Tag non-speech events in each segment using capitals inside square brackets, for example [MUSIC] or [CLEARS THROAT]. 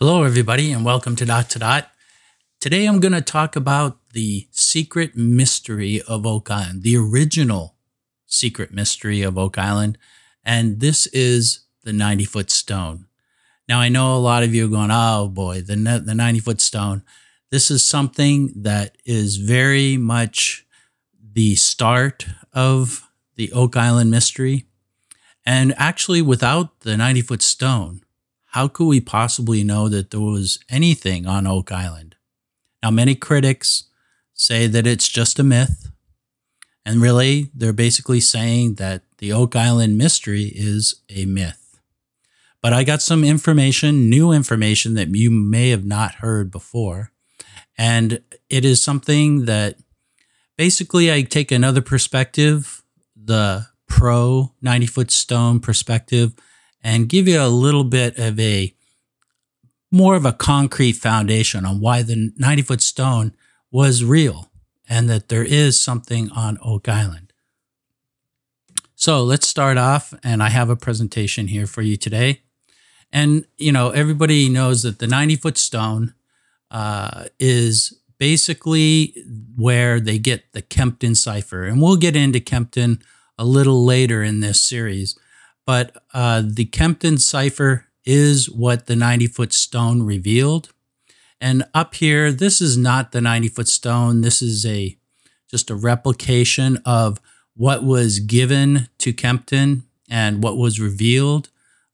Hello, everybody, and welcome to Dot to Dot. Today, I'm going to talk about the secret mystery of Oak Island, the original secret mystery of Oak Island, and this is the 90 foot stone. Now, I know a lot of you are going, oh boy, the, the 90 foot stone. This is something that is very much the start of the Oak Island mystery. And actually, without the 90 foot stone, how could we possibly know that there was anything on Oak Island? Now, many critics say that it's just a myth. And really, they're basically saying that the Oak Island mystery is a myth. But I got some information, new information that you may have not heard before. And it is something that basically I take another perspective, the pro 90 foot stone perspective and give you a little bit of a more of a concrete foundation on why the 90 foot stone was real and that there is something on Oak Island. So let's start off, and I have a presentation here for you today. And, you know, everybody knows that the 90 foot stone uh, is basically where they get the Kempton cipher. And we'll get into Kempton a little later in this series but uh, the Kempton cipher is what the 90 foot stone revealed. And up here, this is not the 90 foot stone. This is a just a replication of what was given to Kempton and what was revealed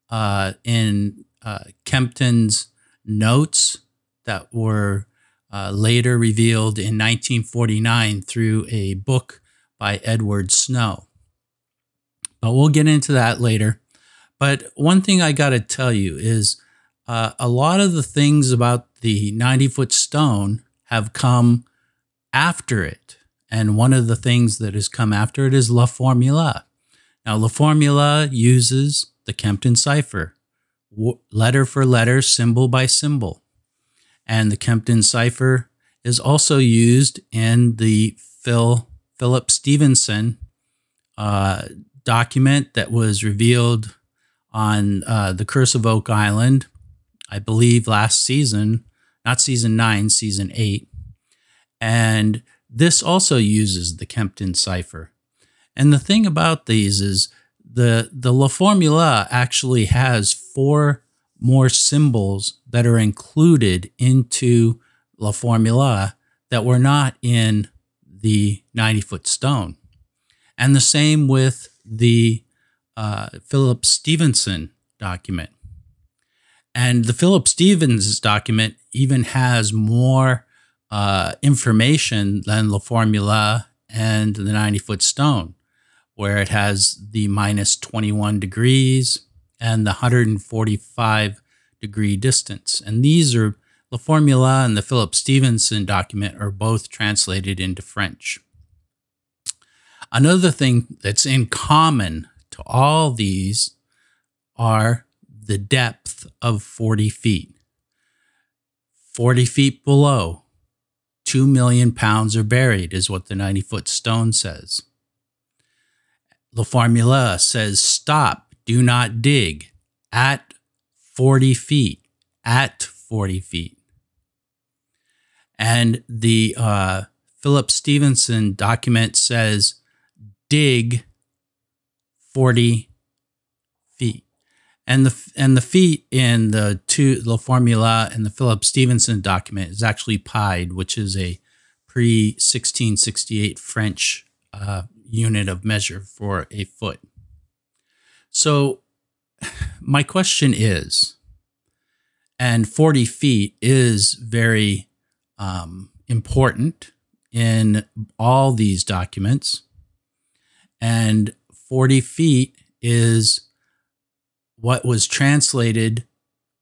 uh, in uh, Kempton's notes that were uh, later revealed in 1949 through a book by Edward Snow. But we'll get into that later. But one thing I got to tell you is uh, a lot of the things about the 90 foot stone have come after it. And one of the things that has come after it is La Formula. Now, La Formula uses the Kempton cipher, letter for letter, symbol by symbol. And the Kempton cipher is also used in the Phil Philip Stevenson uh, document that was revealed on uh, the Curse of Oak Island, I believe last season, not season nine, season eight. And this also uses the Kempton cipher. And the thing about these is the, the La Formula actually has four more symbols that are included into La Formula that were not in the 90 foot stone. And the same with the uh, Philip Stevenson document. And the Philip Stevens document even has more uh, information than La Formula and the 90 foot stone, where it has the minus 21 degrees and the 145 degree distance. And these are La Formula and the Philip Stevenson document are both translated into French. Another thing that's in common to all these are the depth of 40 feet. 40 feet below, 2 million pounds are buried, is what the 90 foot stone says. La Formula says stop, do not dig at 40 feet, at 40 feet. And the uh, Philip Stevenson document says dig 40 feet. And the and the feet in the two the formula in the Philip Stevenson document is actually pied, which is a pre 1668 French uh, unit of measure for a foot. So my question is, and 40 feet is very um, important in all these documents. And 40 feet is what was translated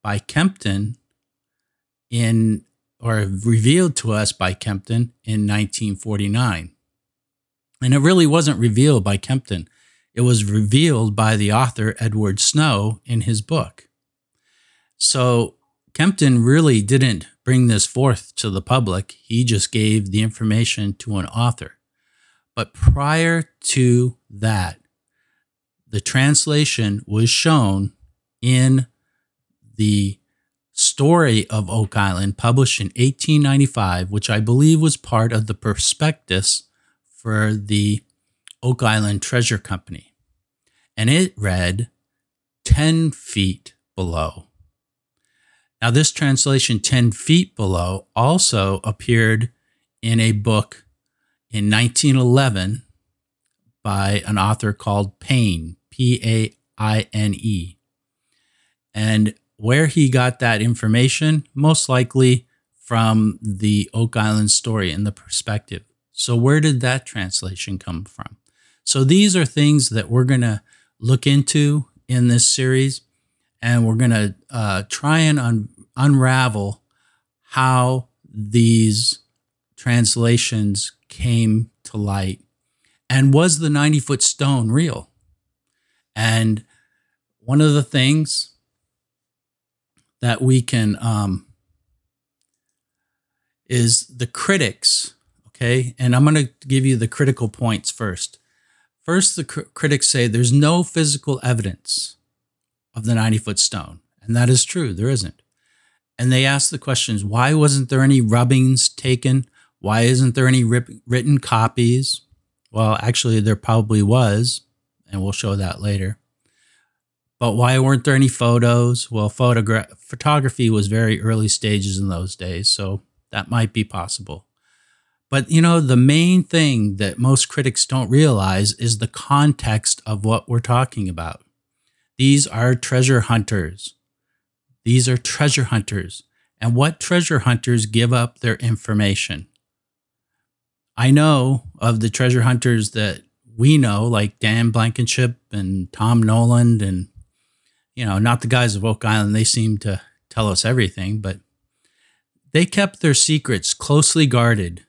by Kempton in or revealed to us by Kempton in 1949. And it really wasn't revealed by Kempton. It was revealed by the author Edward Snow in his book. So Kempton really didn't bring this forth to the public. He just gave the information to an author. But prior to that, the translation was shown in the story of Oak Island, published in 1895, which I believe was part of the prospectus for the Oak Island Treasure Company. And it read 10 feet below. Now, this translation, 10 feet below, also appeared in a book in 1911 by an author called Payne, P A I N E. And where he got that information, most likely from the Oak Island story and the perspective. So, where did that translation come from? So, these are things that we're going to look into in this series, and we're going to uh, try and un- unravel how these translations came to light. And was the 90 foot stone real? And one of the things that we can um, is the critics. Okay, and I'm going to give you the critical points first. First, the cr- critics say there's no physical evidence of the 90 foot stone, and that is true. There isn't. And they ask the questions: Why wasn't there any rubbings taken? Why isn't there any rip- written copies? Well, actually, there probably was, and we'll show that later. But why weren't there any photos? Well, photogra- photography was very early stages in those days, so that might be possible. But you know, the main thing that most critics don't realize is the context of what we're talking about. These are treasure hunters. These are treasure hunters. And what treasure hunters give up their information? I know of the treasure hunters that we know, like Dan Blankenship and Tom Nolan and you know, not the guys of Oak Island. They seem to tell us everything, but they kept their secrets closely guarded,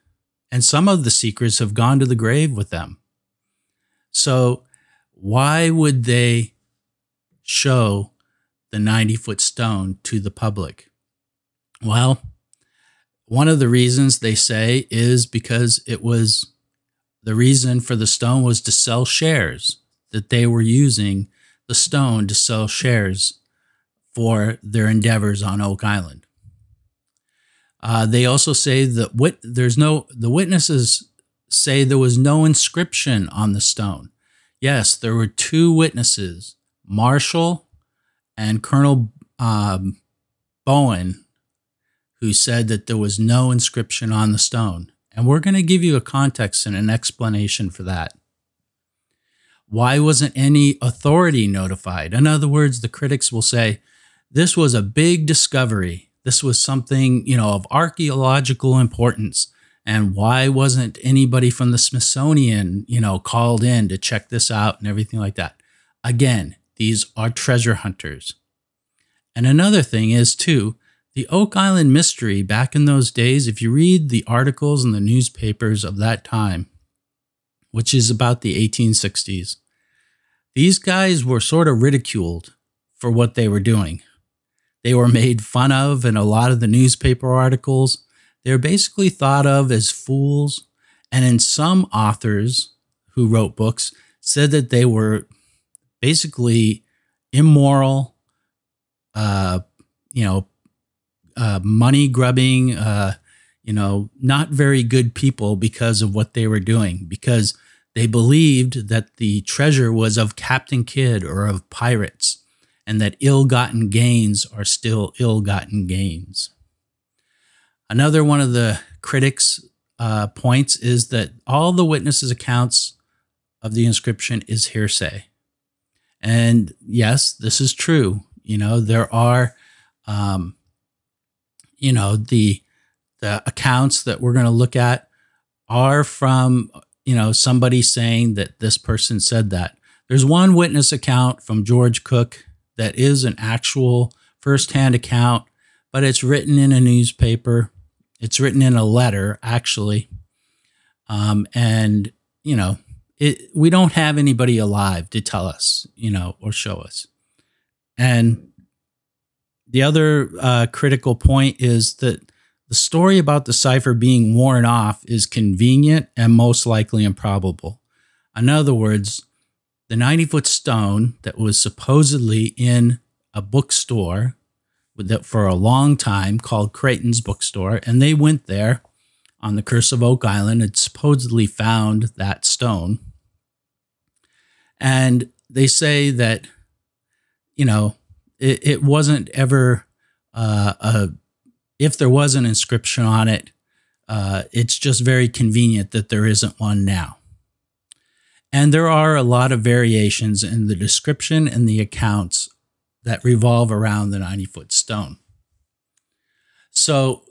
and some of the secrets have gone to the grave with them. So, why would they show the 90 foot stone to the public? Well, one of the reasons they say is because it was the reason for the stone was to sell shares that they were using the stone to sell shares for their endeavors on Oak Island. Uh, they also say that wit- there's no the witnesses say there was no inscription on the stone. Yes, there were two witnesses, Marshall and Colonel um, Bowen, who said that there was no inscription on the stone. And we're going to give you a context and an explanation for that. Why wasn't any authority notified? In other words, the critics will say, this was a big discovery. This was something, you know, of archaeological importance. And why wasn't anybody from the Smithsonian, you know, called in to check this out and everything like that? Again, these are treasure hunters. And another thing is, too, the Oak Island mystery back in those days, if you read the articles in the newspapers of that time, which is about the 1860s, these guys were sort of ridiculed for what they were doing. They were made fun of in a lot of the newspaper articles. They're basically thought of as fools. And in some authors who wrote books said that they were basically immoral, uh, you know, uh, money grubbing, uh, you know, not very good people because of what they were doing. Because they believed that the treasure was of Captain Kidd or of pirates, and that ill gotten gains are still ill gotten gains. Another one of the critics' uh, points is that all the witnesses' accounts of the inscription is hearsay. And yes, this is true. You know, there are, um, you know, the the accounts that we're going to look at are from you know, somebody saying that this person said that. There's one witness account from George Cook that is an actual firsthand account, but it's written in a newspaper. It's written in a letter, actually. Um, and, you know, it, we don't have anybody alive to tell us, you know, or show us. And the other uh, critical point is that the story about the cipher being worn off is convenient and most likely improbable. In other words, the 90 foot stone that was supposedly in a bookstore that for a long time called Creighton's Bookstore, and they went there on the Curse of Oak Island and supposedly found that stone. And they say that, you know, it, it wasn't ever uh, a, if there was an inscription on it, uh, it's just very convenient that there isn't one now. And there are a lot of variations in the description and the accounts that revolve around the 90 foot stone. So,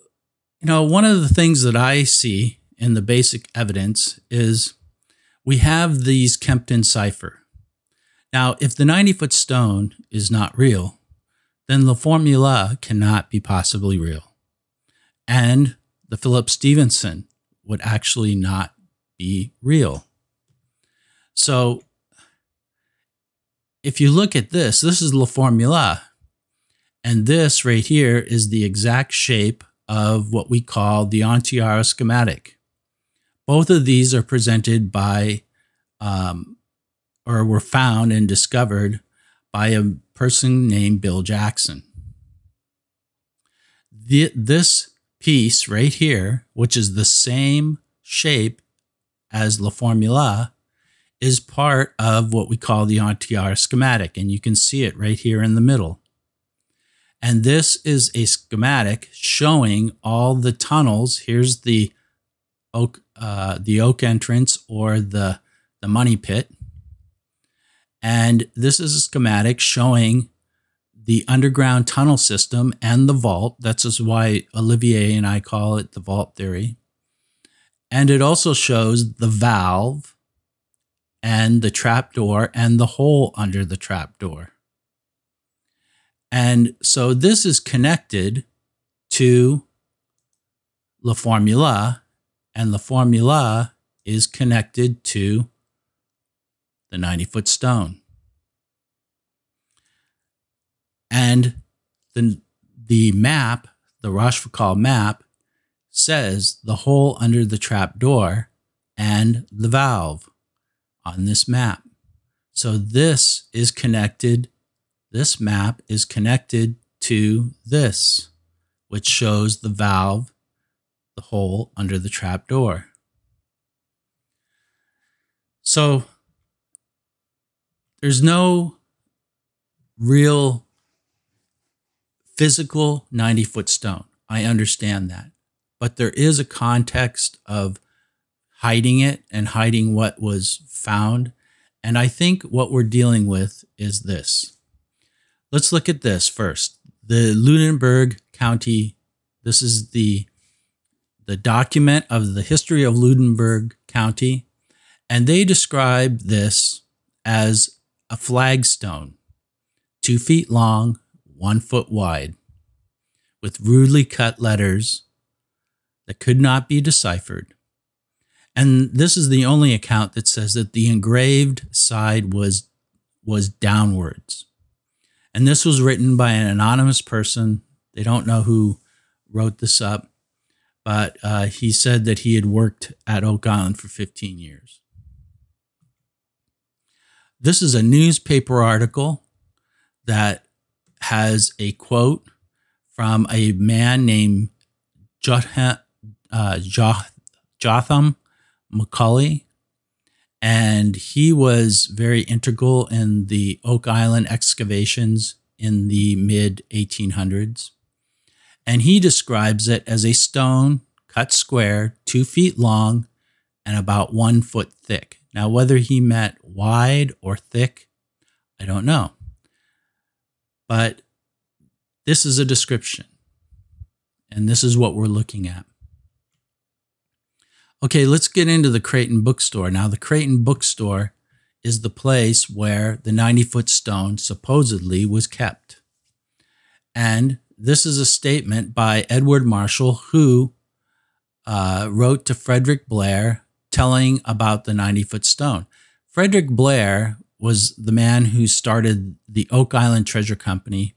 you know, one of the things that I see in the basic evidence is we have these Kempton cipher. Now, if the 90 foot stone is not real, then the formula cannot be possibly real. And the Philip Stevenson would actually not be real. So if you look at this, this is La Formula. And this right here is the exact shape of what we call the Onteora schematic. Both of these are presented by, um, or were found and discovered by a person named Bill Jackson. The, this piece right here, which is the same shape as La Formula, is part of what we call the Onteora schematic, and you can see it right here in the middle. And this is a schematic showing all the tunnels. Here's the oak, uh, the oak entrance or the the money pit, and this is a schematic showing the underground tunnel system and the vault. That's why Olivier and I call it the vault theory. And it also shows the valve and the trapdoor and the hole under the trapdoor. And so this is connected to La Formula, and La Formula is connected to the 90 foot stone. And the, the map, the Rochefoucauld map, says the hole under the trap door and the valve on this map. So this is connected, this map is connected to this, which shows the valve, the hole under the trap door. So there's no real physical 90 foot stone. I understand that. But there is a context of hiding it and hiding what was found. And I think what we're dealing with is this. Let's look at this first. The Lunenburg County, this is the, the document of the history of Lunenburg County. And they describe this as a flagstone, two feet long, one foot wide, with rudely cut letters that could not be deciphered. And this is the only account that says that the engraved side was was downwards. And this was written by an anonymous person. They don't know who wrote this up, but uh, he said that he had worked at Oak Island for 15 years. This is a newspaper article that has a quote from a man named Jotham, uh, Jotham Macaulay. And he was very integral in the Oak Island excavations in the mid 1800s. And he describes it as a stone cut square, two feet long, and about one foot thick. Now, whether he meant wide or thick, I don't know. But this is a description, and this is what we're looking at. Okay, let's get into the Creighton bookstore. Now, the Creighton bookstore is the place where the 90 foot stone supposedly was kept. And this is a statement by Edward Marshall, who uh, wrote to Frederick Blair telling about the 90 foot stone. Frederick Blair was the man who started the Oak Island Treasure Company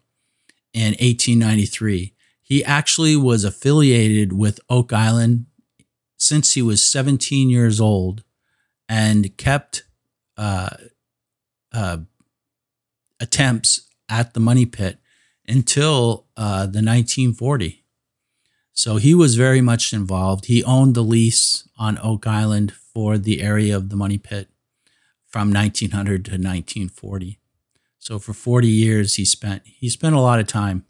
in 1893. He actually was affiliated with Oak Island since he was 17 years old and kept uh, uh, attempts at the money pit until uh, the 1940. So he was very much involved. He owned the lease on Oak Island for the area of the Money Pit from 1900 to 1940. So for 40 years he spent he spent a lot of time.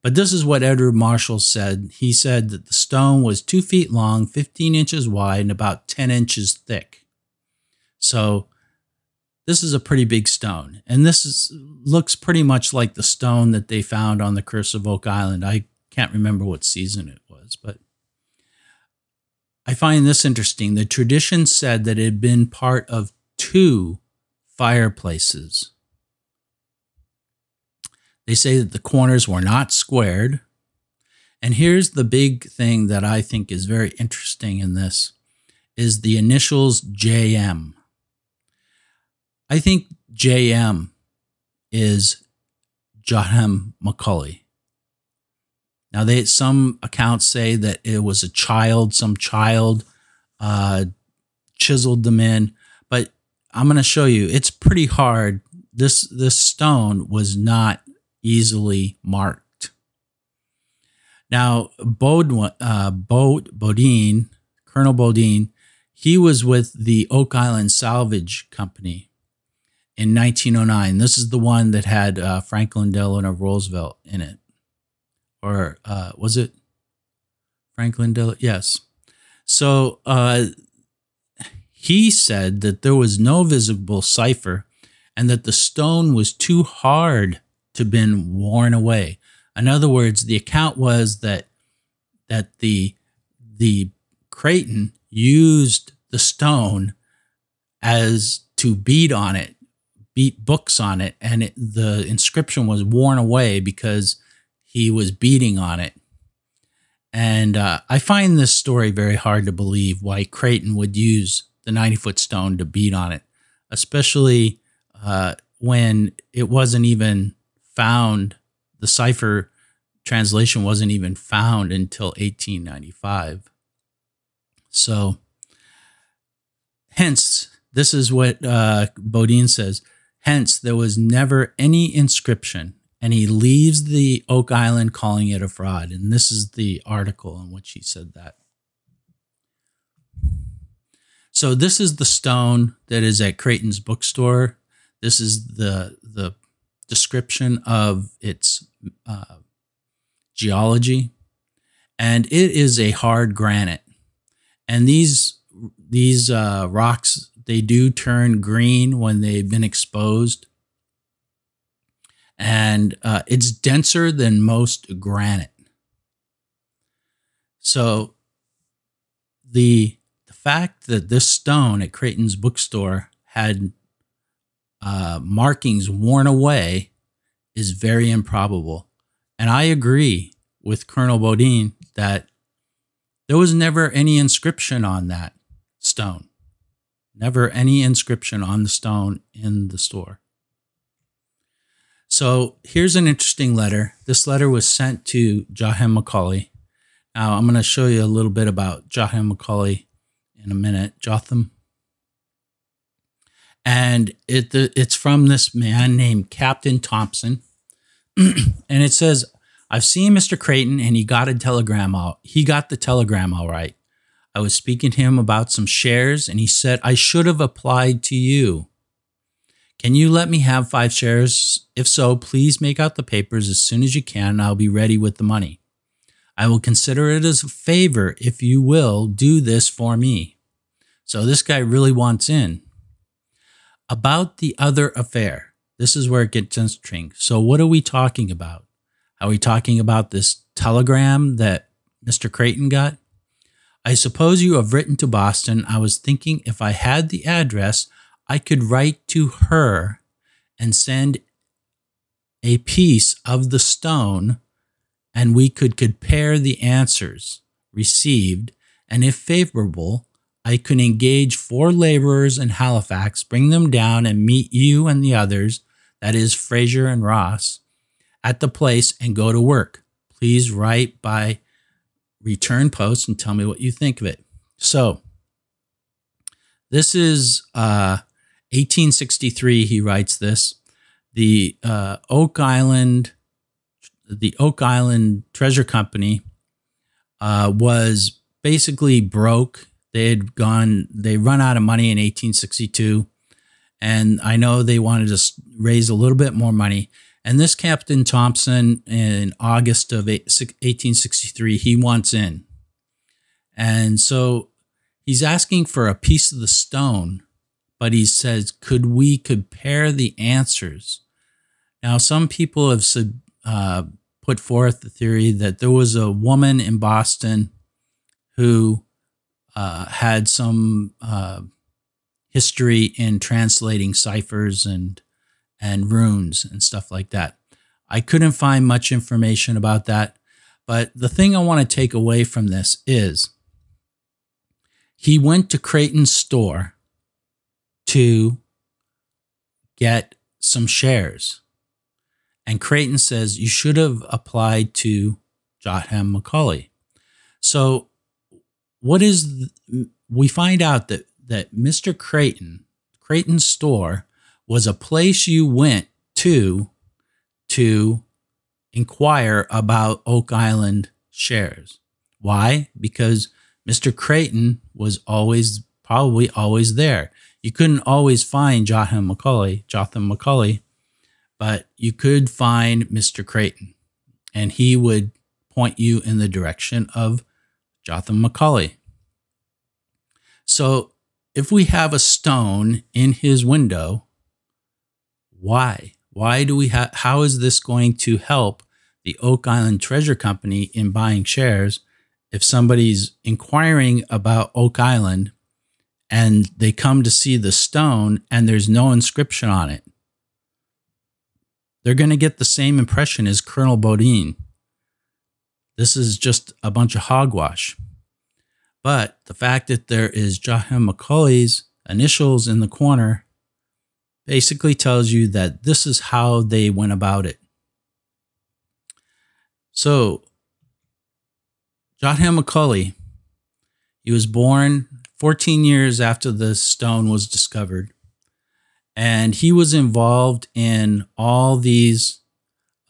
But this is what Edward Marshall said. He said that the stone was two feet long, 15 inches wide, and about 10 inches thick. So this is a pretty big stone. And this is looks pretty much like the stone that they found on the Curse of Oak Island. I can't remember what season it was, but I find this interesting. The tradition said that it had been part of two fireplaces. They say that the corners were not squared. And here's the big thing that I think is very interesting in this is the initials JM. I think JM is Jahem Macaulay. Now, they some accounts say that it was a child, some child uh, chiseled them in, but I'm going to show you. It's pretty hard. This this stone was not easily marked. Now, Bod, uh, Bodine, Colonel Bodine, he was with the Oak Island Salvage Company in 1909. This is the one that had uh, Franklin Delano Roosevelt in it. Or uh, was it Franklin Delano? Yes. So uh, he said that there was no visible cipher and that the stone was too hard to been worn away. In other words, the account was that that the the Creighton used the stone as to beat on it beat books on it, and it, the inscription was worn away because he was beating on it. And uh, I find this story very hard to believe why Creighton would use the 90 foot stone to beat on it, especially uh, when it wasn't even found, the cipher translation wasn't even found until 1895. So, hence, this is what uh, Bodine says Hence, there was never any inscription. And he leaves the Oak Island calling it a fraud. And this is the article in which he said that. So this is the stone that is at Creighton's bookstore. This is the the description of its uh, geology, and it is a hard granite. And these these uh, rocks they do turn green when they've been exposed. And uh, it's denser than most granite. So the, the fact that this stone at Creighton's bookstore had uh, markings worn away is very improbable. And I agree with Colonel Bodine that there was never any inscription on that stone. Never any inscription on the stone in the store. So here's an interesting letter. This letter was sent to Jahem Macaulay. Now I'm going to show you a little bit about Jahem Macaulay in a minute. Jotham. And it it's from this man named Captain Thompson. [CLEARS THROAT] and it says, I've seen Mr. Creighton and he got a telegram out. He got the telegram all right. I was speaking to him about some shares, and he said, I should have applied to you. Can you let me have five shares? If so, please make out the papers as soon as you can, and I'll be ready with the money. I will consider it as a favor if you will do this for me. So this guy really wants in. About the other affair, this is where it gets interesting. So, what are we talking about? Are we talking about this telegram that Mr. Creighton got? I suppose you have written to Boston. I was thinking if I had the address, I could write to her and send a piece of the stone, and we could compare the answers received. And if favorable, I could engage four laborers in Halifax, bring them down, and meet you and the others, that is, Fraser and Ross, at the place and go to work. Please write by return post and tell me what you think of it. So, this is uh, 1863. He writes this. The uh, Oak Island the Oak Island Treasure Company uh, was basically broke. They had gone, they run out of money in 1862. And I know they wanted to raise a little bit more money. And this Captain Thompson, in August of 1863, he wants in. And so he's asking for a piece of the stone, but he says, could we compare the answers? Now, some people have uh, put forth the theory that there was a woman in Boston who uh, had some uh, history in translating ciphers and and runes and stuff like that. I couldn't find much information about that, but the thing I want to take away from this is he went to Creighton's store to get some shares. And Creighton says you should have applied to Jotham Macaulay. So what is we find out that that Mr. Creighton, Creighton's store, was a place you went to to inquire about Oak Island shares. Why? Because Mr. Creighton was always, probably always there. You couldn't always find Jotham Macaulay, Jotham Macaulay, but you could find Mr. Creighton, and he would point you in the direction of Jotham Macaulay. So if we have a stone in his window, why? Why do we have, how is this going to help the Oak Island Treasure Company in buying shares if somebody's inquiring about Oak Island and they come to see the stone and there's no inscription on it? They're going to get the same impression as Colonel Bodine. This is just a bunch of hogwash. But the fact that there is Jotham Macaulay's initials in the corner basically tells you that this is how they went about it. So, Jotham Macaulay, he was born 14 years after the stone was discovered. And he was involved in all these,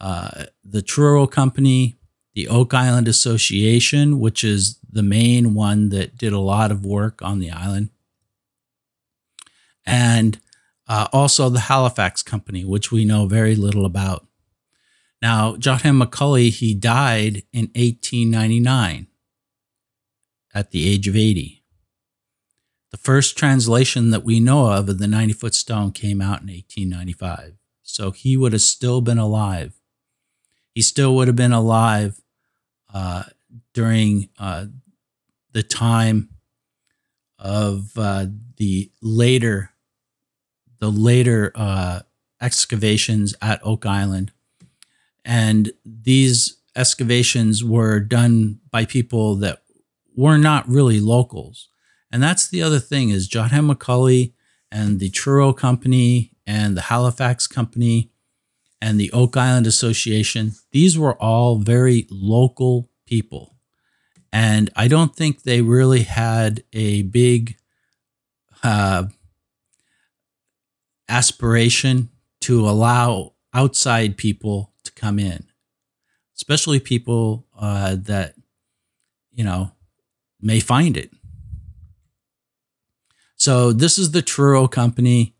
uh, the Truro Company, the Oak Island Association, which is the main one that did a lot of work on the island, and uh, also the Halifax Company, which we know very little about. Now, Jotham Macaulay, he died in 1899 at the age of 80. The first translation that we know of of the 90 foot stone came out in 1895. So he would have still been alive. He still would have been alive uh, during uh, the time of uh, the later the later uh, excavations at Oak Island, and these excavations were done by people that were not really locals. And that's the other thing is Jotham Macaulay and the Truro Company and the Halifax Company and the Oak Island Association. These were all very local people. And I don't think they really had a big uh, aspiration to allow outside people to come in, especially people uh, that, you know, may find it. So this is the Truro company.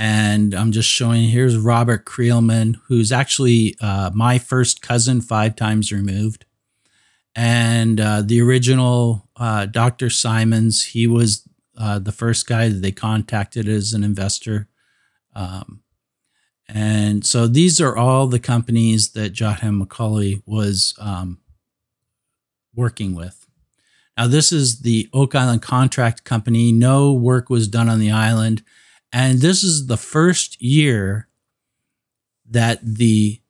And I'm just showing here's Robert Creelman, who's actually uh, my first cousin, five times removed and uh, the original uh, Dr. Simons, he was uh, the first guy that they contacted as an investor. Um, and so these are all the companies that Jotham Macaulay was um, working with. Now, this is the Oak Island Contract Company. No work was done on the island. And this is the first year that the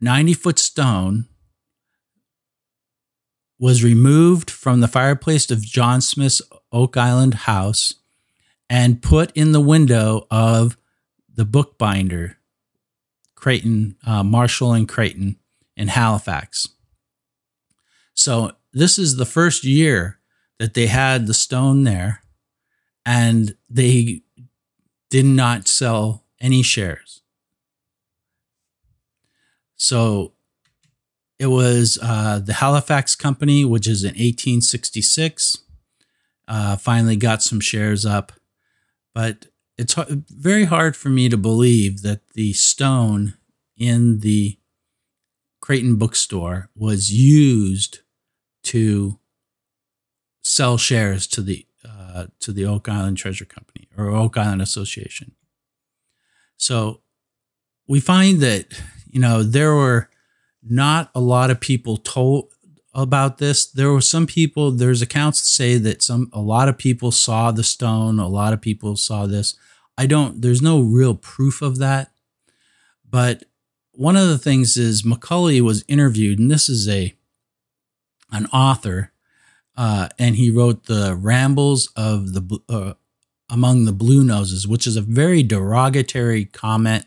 90 foot stone was removed from the fireplace of John Smith's Oak Island house and put in the window of the bookbinder, Creighton, uh, Marshall and Creighton in Halifax. So this is the first year that they had the stone there and they did not sell any shares. So it was uh, the Halifax Company, which is in 1866. Uh, finally got some shares up, but it's very hard for me to believe that the stone in the Creighton bookstore was used to sell shares to the uh, to the Oak Island Treasure Company or Oak Island Association. So we find that you know there were not a lot of people told about this. There were some people. There's accounts that say that some a lot of people saw the stone. A lot of people saw this. I don't. There's no real proof of that. But one of the things is Macaulay was interviewed, and this is a an author, uh, and he wrote the Rambles of the uh, among the Bluenoses, which is a very derogatory comment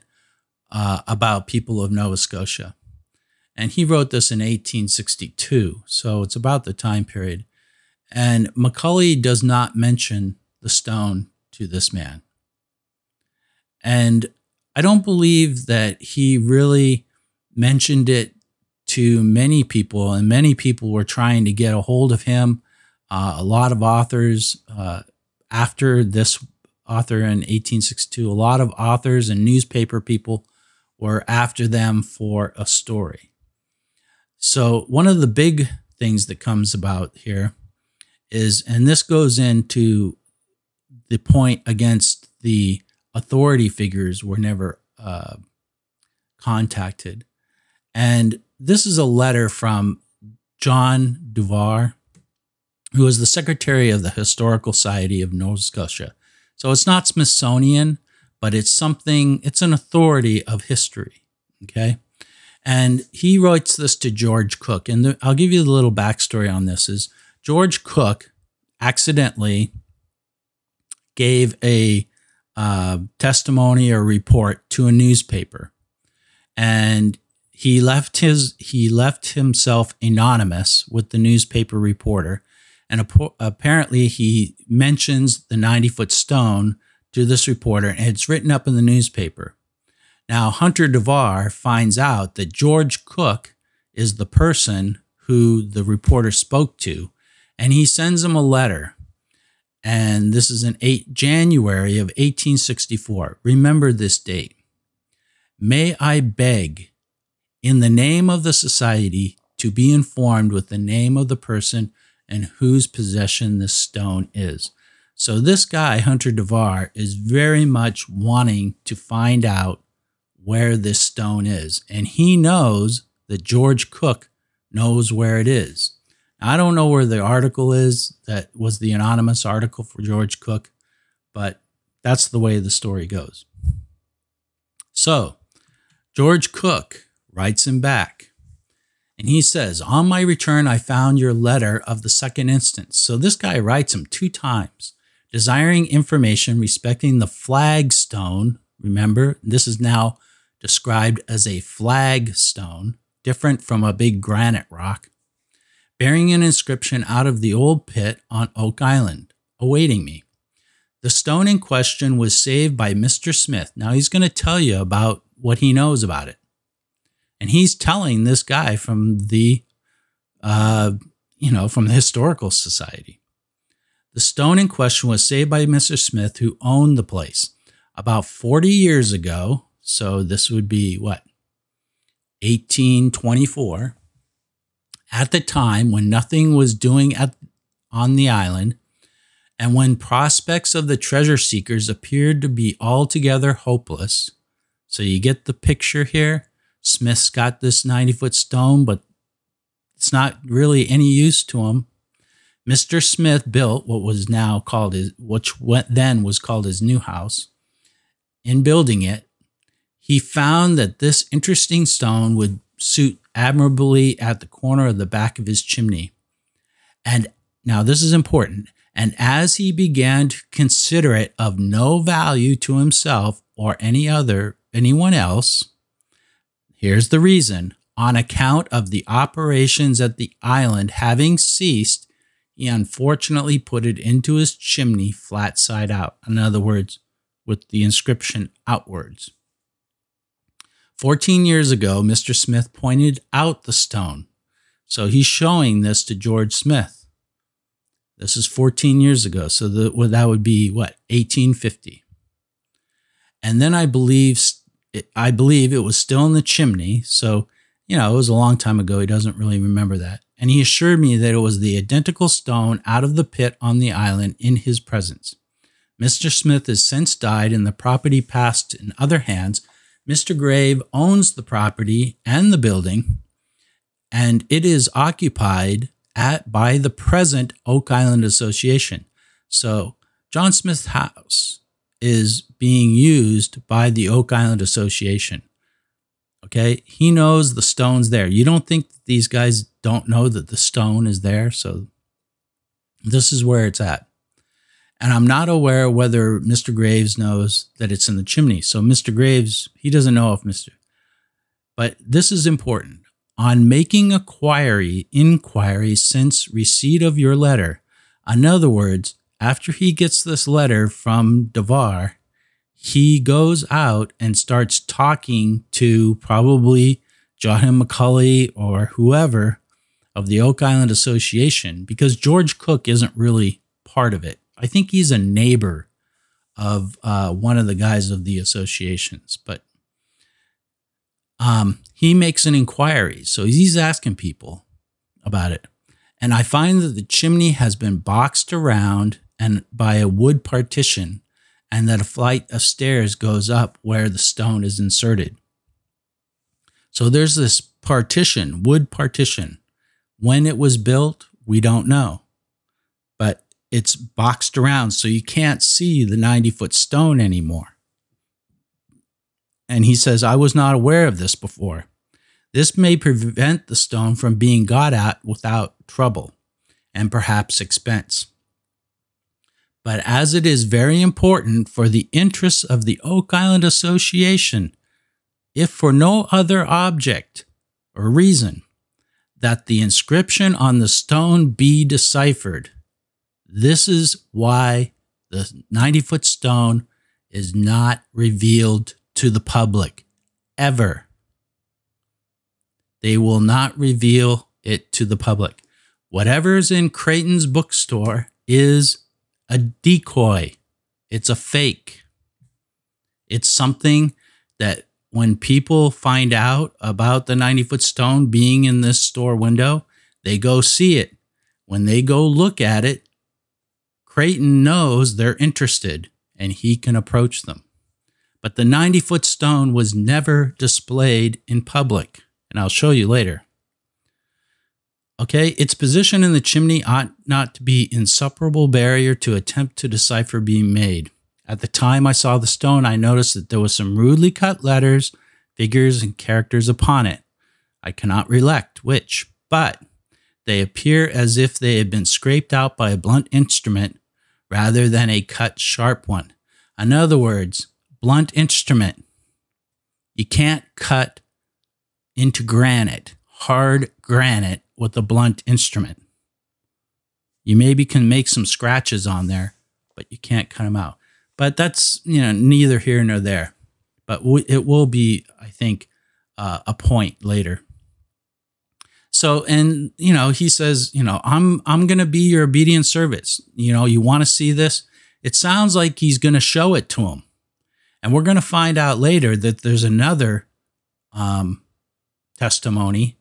uh, about people of Nova Scotia. And he wrote this in 1862. So it's about the time period. And Macaulay does not mention the stone to this man. And I don't believe that he really mentioned it to many people, and many people were trying to get a hold of him. Uh, a lot of authors, uh, after this author in 1862, a lot of authors and newspaper people were after them for a story. So, one of the big things that comes about here is, and this goes into the point against the authority figures were never uh, contacted. And this is a letter from John Duvar, who was the secretary of the Historical Society of Nova Scotia. So it's not Smithsonian, but it's something, it's an authority of history. Okay. And he writes this to George Cook. And the, I'll give you a little backstory on this is George Cook accidentally gave a uh, testimony or report to a newspaper. And he left his he left himself anonymous with the newspaper reporter and apparently he mentions the 90 foot stone to this reporter and it's written up in the newspaper now, Hunter Duvar finds out that George Cook is the person who the reporter spoke to, and he sends him a letter. And this is in 8 January of 1864. Remember this date. May I beg, in the name of the society, to be informed with the name of the person in whose possession this stone is. So this guy, Hunter Duvar, is very much wanting to find out where this stone is. And he knows that George Cook knows where it is. I don't know where the article is that was the anonymous article for George Cook, but that's the way the story goes. So, George Cook writes him back. And he says, On my return, I found your letter of the second instance. So this guy writes him two times, desiring information respecting the flagstone. Remember, this is now described as a flagstone, different from a big granite rock, bearing an inscription out of the old pit on Oak Island, awaiting me. The stone in question was saved by Mr. Smith. Now he's going to tell you about what he knows about it. And he's telling this guy from the, uh, you know, from the Historical Society. The stone in question was saved by Mr. Smith, who owned the place. About 40 years ago, so this would be what? 1824. At the time when nothing was doing at, on the island, and when prospects of the treasure seekers appeared to be altogether hopeless. So you get the picture here. Smith's got this 90 foot stone, but it's not really any use to him. Mr. Smith built what was now called his, which then was called his new house. In building it, he found that this interesting stone would suit admirably at the corner of the back of his chimney. And now this is important. And as he began to consider it of no value to himself or any other anyone else, here's the reason. On account of the operations at the island having ceased, he unfortunately put it into his chimney flat side out. In other words, with the inscription outwards. 14 years ago, Mr. Smith pointed out the stone. So he's showing this to George Smith. This is 14 years ago. So the, well, that would be what, 1850. And then I believe, I believe it was still in the chimney. So, you know, it was a long time ago. He doesn't really remember that. And he assured me that it was the identical stone out of the pit on the island in his presence. Mr. Smith has since died and the property passed in other hands. Mr. Grave owns the property and the building, and it is occupied at by the present Oak Island Association. So John Smith's house is being used by the Oak Island Association. Okay, he knows the stone's there. You don't think these guys don't know that the stone is there? So this is where it's at. And I'm not aware whether Mr. Graves knows that it's in the chimney. So Mr. Graves, he doesn't know if Mr. But this is important. On making inquiry, inquiry since receipt of your letter. In other words, after he gets this letter from Duvar, he goes out and starts talking to probably John McCulley or whoever of the Oak Island Association because George Cook isn't really part of it. I think he's a neighbor of uh, one of the guys of the associations, but um, he makes an inquiry. So he's asking people about it. And I find that the chimney has been boxed around and by a wood partition, and that a flight of stairs goes up where the stone is inserted. So there's this partition, wood partition. When it was built, we don't know but it's boxed around so you can't see the 90 foot stone anymore. And he says, I was not aware of this before. This may prevent the stone from being got at without trouble and perhaps expense. But as it is very important for the interests of the Oak Island Association, if for no other object or reason, that the inscription on the stone be deciphered, this is why the 90 foot stone is not revealed to the public ever. They will not reveal it to the public. Whatever's in Creighton's bookstore is a decoy, it's a fake. It's something that when people find out about the 90 foot stone being in this store window, they go see it. When they go look at it, Creighton knows they're interested and he can approach them. But the 90 foot stone was never displayed in public, and I'll show you later. Okay, its position in the chimney ought not to be insuperable barrier to attempt to decipher being made. At the time I saw the stone, I noticed that there was some rudely cut letters, figures, and characters upon it. I cannot recollect which, but they appear as if they had been scraped out by a blunt instrument rather than a cut sharp one. In other words, blunt instrument. You can't cut into granite, hard granite, with a blunt instrument. You maybe can make some scratches on there, but you can't cut them out. But that's, you know, neither here nor there. But it will be, I think, uh, a point later. So, and you know, he says, you know, I'm I'm going to be your obedient servant. You know, you want to see this? It sounds like he's going to show it to him, and we're going to find out later that there's another um, testimony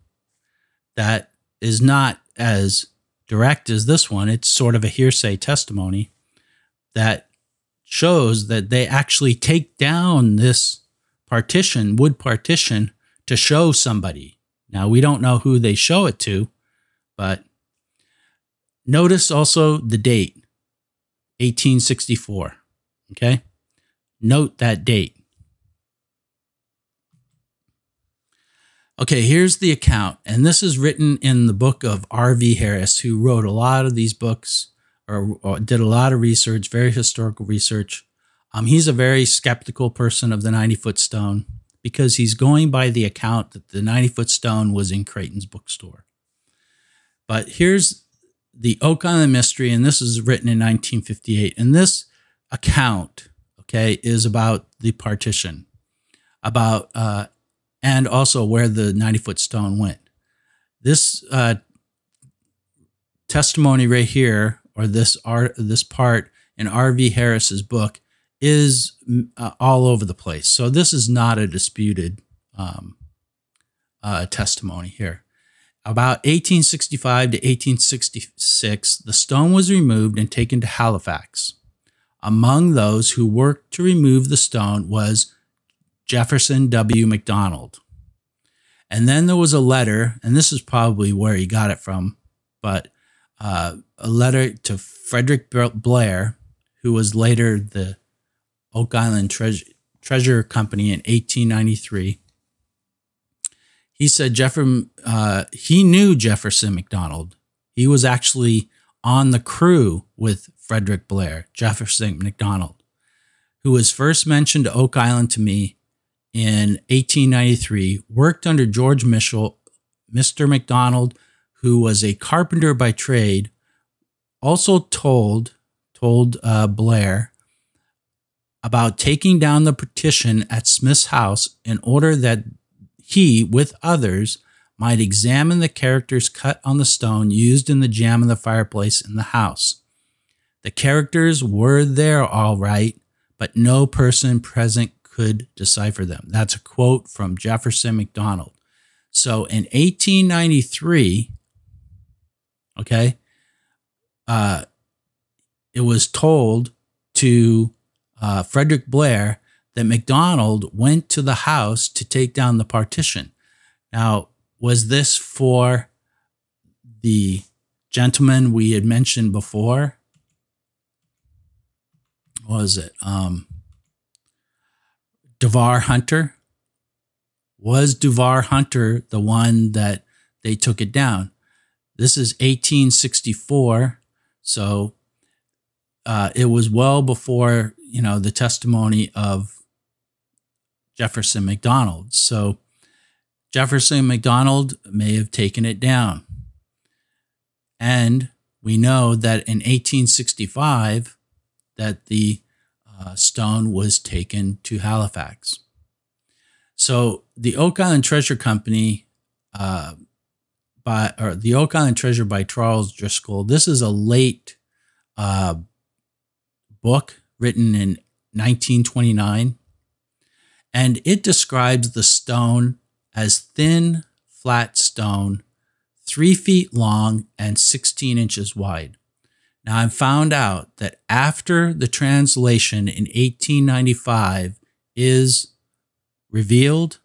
that is not as direct as this one. It's sort of a hearsay testimony that shows that they actually take down this partition, wood partition, to show somebody now, we don't know who they show it to, but notice also the date 1864. Okay. Note that date. Okay, here's the account. And this is written in the book of R.V. Harris, who wrote a lot of these books or, or did a lot of research, very historical research. Um, he's a very skeptical person of the 90 foot stone because he's going by the account that the 90 foot stone was in Creighton's bookstore. But here's the Oak Island Mystery, and this is written in 1958. And this account, okay, is about the partition, about uh, and also where the 90 foot stone went. This uh, testimony right here, or this art, this part in R.V. Harris's book, is uh, all over the place. So this is not a disputed um, uh, testimony here. About 1865 to 1866, the stone was removed and taken to Halifax. Among those who worked to remove the stone was Jefferson W. McDonald. And then there was a letter, and this is probably where he got it from, but uh, a letter to Frederick Blair, who was later the Oak Island Treasure, Treasure Company in 1893. He said Jefferson, uh, he knew Jefferson McDonald. He was actually on the crew with Frederick Blair, Jefferson McDonald, who was first mentioned to Oak Island to me in 1893, worked under George Mitchell, Mr. McDonald, who was a carpenter by trade, also told told uh, Blair about taking down the partition at Smith's house in order that he, with others, might examine the characters cut on the stone used in the jamb of the fireplace in the house. The characters were there all right, but no person present could decipher them. That's a quote from Jefferson McDonald. So in 1893, okay, uh, it was told to uh, Frederick Blair that McDonald went to the house to take down the partition. Now, was this for the gentleman we had mentioned before was it? Um, Duvar Hunter. Was Duvar Hunter the one that they took it down? This is 1864, so uh, it was well before you know the testimony of Jefferson McDonald. So Jefferson McDonald may have taken it down, and we know that in 1865 that the uh, stone was taken to Halifax. So the Oak Island Treasure Company, uh, by or the Oak Island Treasure by Charles Driscoll. This is a late uh, book written in 1929, and it describes the stone as thin, flat stone, three feet long and 16 inches wide. Now, I found out that after the translation in 1895 is revealed,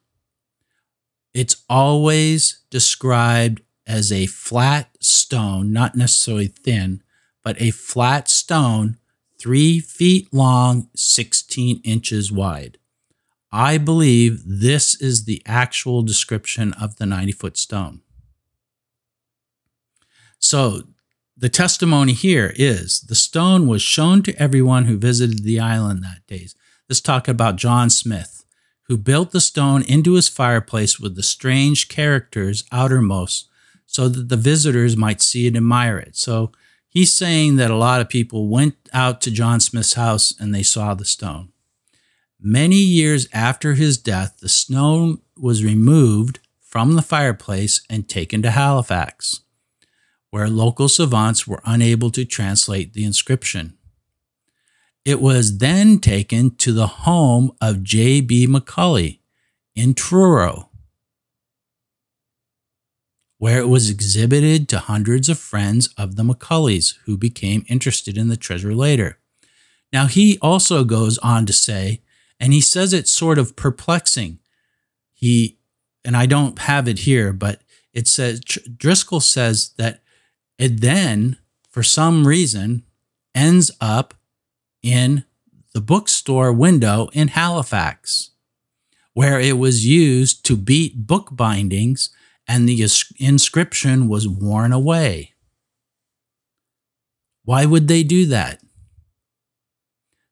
it's always described as a flat stone, not necessarily thin, but a flat stone, three feet long, 16 inches wide. I believe this is the actual description of the 90 foot stone. So the testimony here is the stone was shown to everyone who visited the island that day. This talk about John Smith, who built the stone into his fireplace with the strange characters outermost so that the visitors might see and admire it. So he's saying that a lot of people went out to John Smith's house and they saw the stone. Many years after his death, the stone was removed from the fireplace and taken to Halifax where local savants were unable to translate the inscription. It was then taken to the home of J.B. Macaulay in Truro, where it was exhibited to hundreds of friends of the Macaulays who became interested in the treasure later. Now, he also goes on to say, and he says it's sort of perplexing. He, and I don't have it here, but it says, Driscoll says that it then, for some reason, ends up in the bookstore window in Halifax, where it was used to beat book bindings and the inscription was worn away. Why would they do that?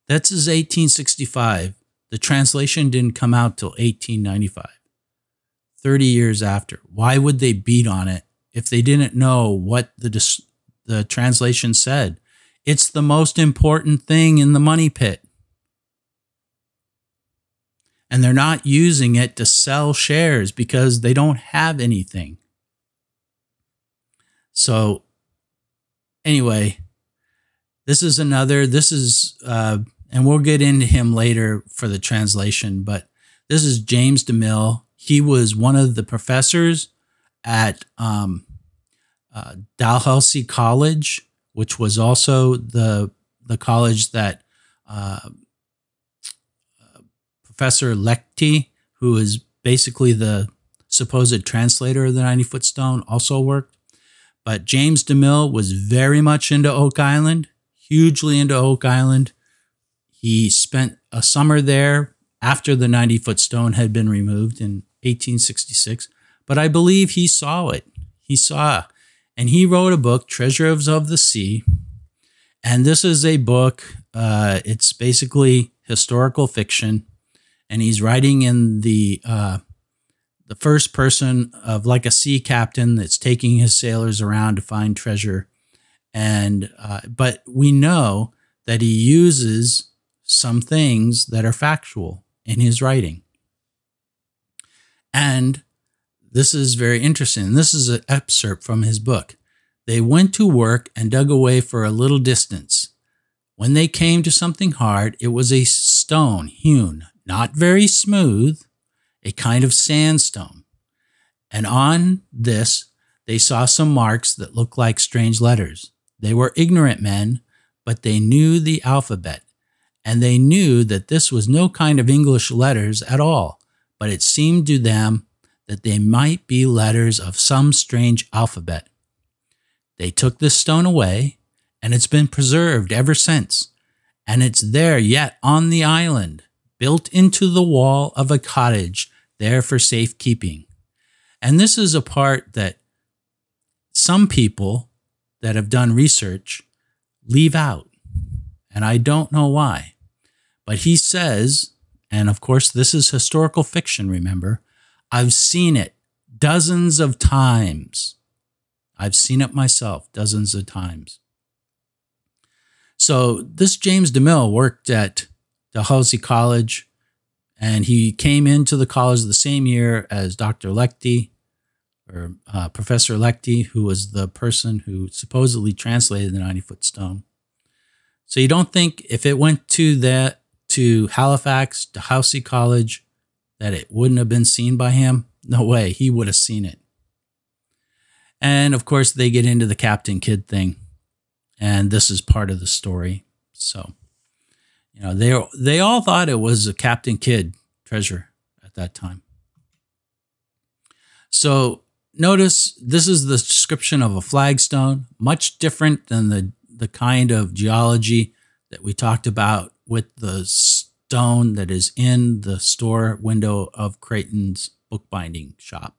That's as 1865. The translation didn't come out till 1895, 30 years after. Why would they beat on it if they didn't know what the the translation said. It's the most important thing in the money pit. and they're not using it to sell shares because they don't have anything. So, anyway, this is another, this is, uh, and we'll get into him later for the translation, but this is James DeMille. He was one of the professors at um, uh, Dalhousie College, which was also the the college that uh, Professor Lechte, who is basically the supposed translator of the 90 foot stone, also worked. But James DeMille was very much into Oak Island, hugely into Oak Island. He spent a summer there after the 90 foot stone had been removed in 1866. But I believe he saw it. He saw, and he wrote a book, Treasures of the Sea. And this is a book, uh, it's basically historical fiction. And he's writing in the uh, the first person of like a sea captain that's taking his sailors around to find treasure. And uh, but we know that he uses some things that are factual in his writing. And this is very interesting. This is an excerpt from his book. They went to work and dug away for a little distance. When they came to something hard, it was a stone hewn, not very smooth, a kind of sandstone. And on this, they saw some marks that looked like strange letters. They were ignorant men, but they knew the alphabet, and they knew that this was no kind of English letters at all, but it seemed to them that they might be letters of some strange alphabet. They took this stone away, and it's been preserved ever since, and it's there yet on the island, built into the wall of a cottage there for safekeeping. And this is a part that some people that have done research leave out. And I don't know why. But he says, and of course, this is historical fiction, remember, I've seen it dozens of times. I've seen it myself dozens of times. So this James DeMille worked at Dalhousie College, and he came into the college the same year as Dr. Lechte, or uh, Professor Lechte, who was the person who supposedly translated the 90 foot stone. So you don't think if it went to that to Halifax, Dalhousie College, that it wouldn't have been seen by him? No way. He would have seen it. And of course, they get into the Captain Kidd thing. And this is part of the story. So, you know, they, they all thought it was a Captain Kidd treasure at that time. So, notice this is the description of a flagstone, much different than the, the kind of geology that we talked about with the stone that is in the store window of Creighton's bookbinding shop.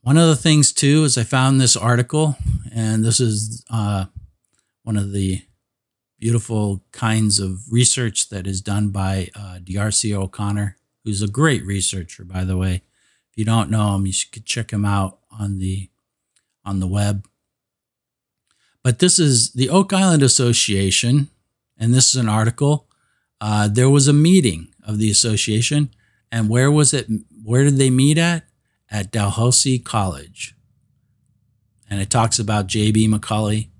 One of the things, too, is I found this article, and this is uh, one of the beautiful kinds of research that is done by uh, D'Arcy O'Connor, who's a great researcher, by the way. If you don't know him, you should check him out on the on the web. But this is the Oak Island Association and this is an article. Uh, there was a meeting of the association, and where was it? Where did they meet at? At Dalhousie College. And it talks about J.B. Macaulay,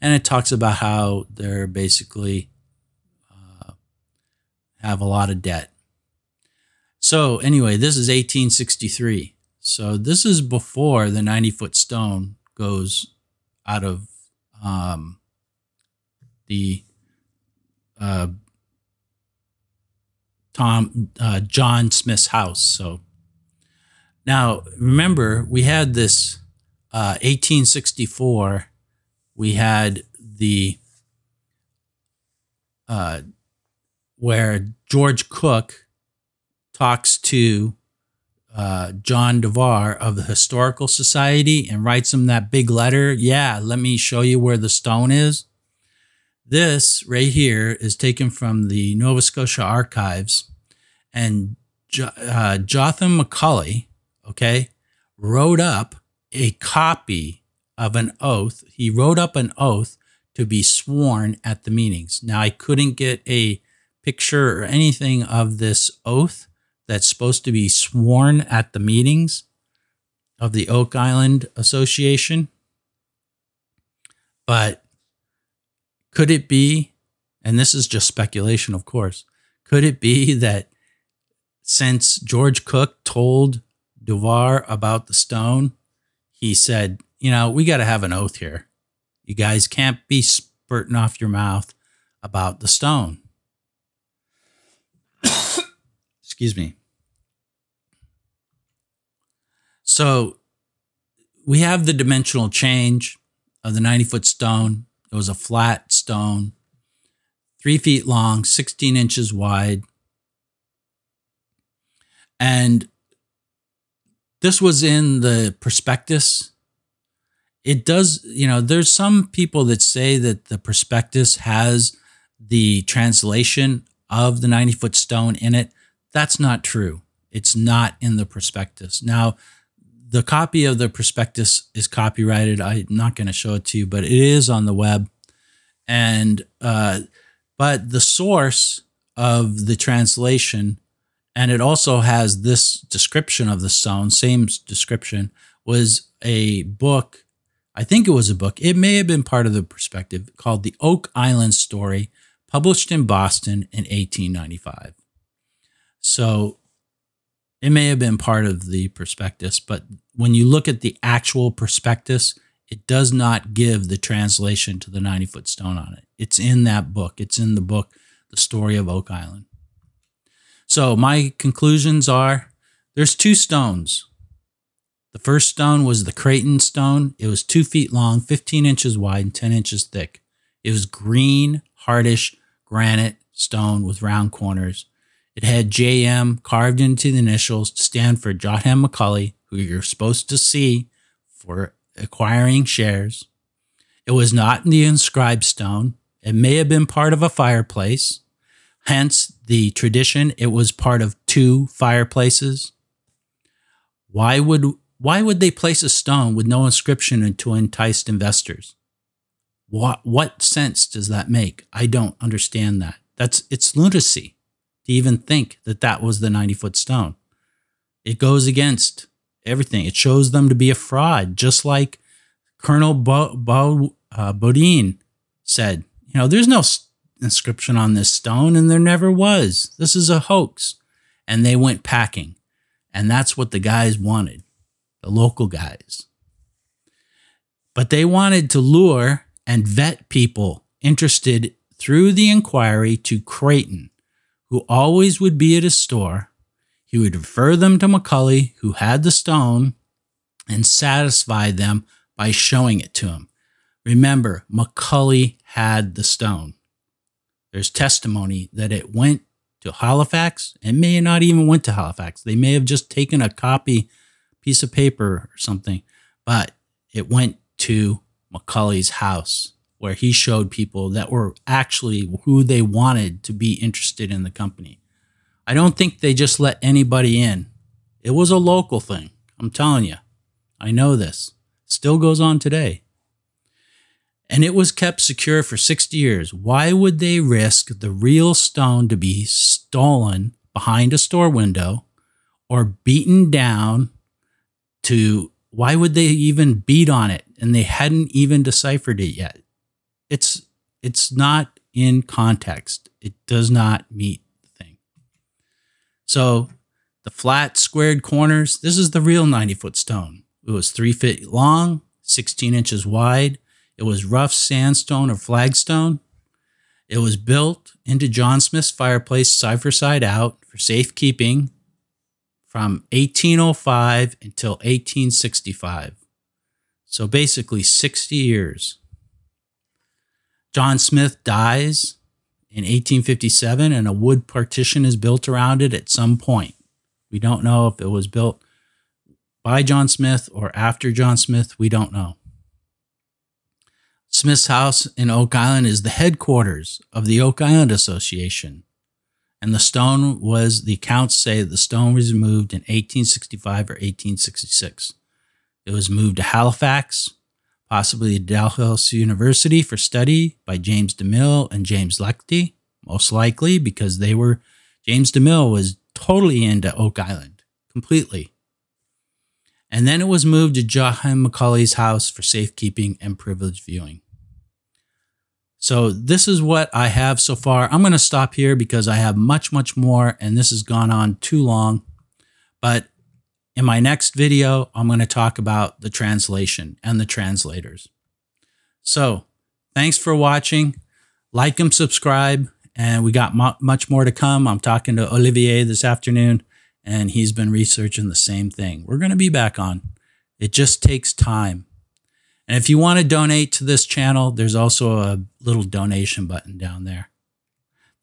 and it talks about how they're basically uh, have a lot of debt. So anyway, this is 1863. So this is before the 90 foot stone goes out of um, the uh, Tom uh, John Smith's house. So now remember, we had this uh, 1864. We had the uh, where George Cook talks to uh, John Duvar of the Historical Society and writes him that big letter. Yeah, let me show you where the stone is. This right here is taken from the Nova Scotia archives, and uh, Jotham Macaulay, okay, wrote up a copy of an oath. He wrote up an oath to be sworn at the meetings. Now, I couldn't get a picture or anything of this oath that's supposed to be sworn at the meetings of the Oak Island Association. But could it be, and this is just speculation, of course, could it be that since George Cook told Duvar about the stone, he said, you know, we got to have an oath here. You guys can't be spurting off your mouth about the stone. [COUGHS] Excuse me. So we have the dimensional change of the 90 foot stone. It was a flat stone, three feet long, 16 inches wide. And this was in the prospectus. It does, you know, there's some people that say that the prospectus has the translation of the 90 foot stone in it. That's not true. It's not in the prospectus. Now, the copy of the prospectus is copyrighted. I'm not going to show it to you, but it is on the web. And, uh, but the source of the translation and it also has this description of the stone, same description, was a book. I think it was a book. It may have been part of the perspective called The Oak Island Story, published in Boston in 1895. So it may have been part of the prospectus, but when you look at the actual prospectus, it does not give the translation to the 90 foot stone on it. It's in that book. It's in the book, The Story of Oak Island. So my conclusions are there's two stones. The first stone was the Creighton stone. It was two feet long, 15 inches wide, and 10 inches thick. It was green, hardish granite stone with round corners. It had JM carved into the initials to stand for Jotham McCully, who you're supposed to see for acquiring shares. It was not in the inscribed stone. It may have been part of a fireplace. Hence the tradition, it was part of two fireplaces. Why would why would they place a stone with no inscription to entice investors? What what sense does that make? I don't understand that. That's it's lunacy to even think that that was the 90 foot stone. It goes against everything. It shows them to be a fraud, just like Colonel Bo, Bo, uh, said. You know, there's no inscription on this stone, and there never was. This is a hoax. And they went packing. And that's what the guys wanted, the local guys. But they wanted to lure and vet people interested through the inquiry to Creighton, who always would be at his store. He would refer them to McCully, who had the stone, and satisfy them by showing it to him. Remember, McCully had the stone. There's testimony that it went to Halifax. It may not even went to Halifax. They may have just taken a copy piece of paper or something, but it went to McCully's house where he showed people that were actually who they wanted to be interested in the company. I don't think they just let anybody in. It was a local thing. I'm telling you. I know this. Still goes on today and it was kept secure for 60 years. Why would they risk the real stone to be stolen behind a store window or beaten down to why would they even beat on it and they hadn't even deciphered it yet? It's it's not in context. It does not meet the thing. So the flat squared corners, this is the real 90 foot stone. It was three feet long, 16 inches wide, it was rough sandstone or flagstone. It was built into John Smith's fireplace cipher side out for safekeeping from 1805 until 1865. So basically 60 years. John Smith dies in 1857 and a wood partition is built around it at some point. We don't know if it was built by John Smith or after John Smith. We don't know. Smith's house in Oak Island is the headquarters of the Oak Island Association. And the stone was, the accounts say the stone was moved in 1865 or 1866. It was moved to Halifax, possibly Dalhousie University for study by James DeMille and James Lechty, most likely because they were, James DeMille was totally into Oak Island, completely. And then it was moved to Jotham Macaulay's house for safekeeping and privileged viewing. So this is what I have so far. I'm going to stop here because I have much, much more, and this has gone on too long. But in my next video, I'm going to talk about the translation and the translators. So thanks for watching. Like and subscribe, and we got much more to come. I'm talking to Olivier this afternoon, and he's been researching the same thing. We're going to be back on. It just takes time. And if you want to donate to this channel, there's also a little donation button down there.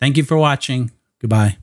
Thank you for watching. Goodbye.